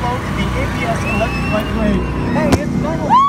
flown in the ABS electric bike lane. Hey, it's normal.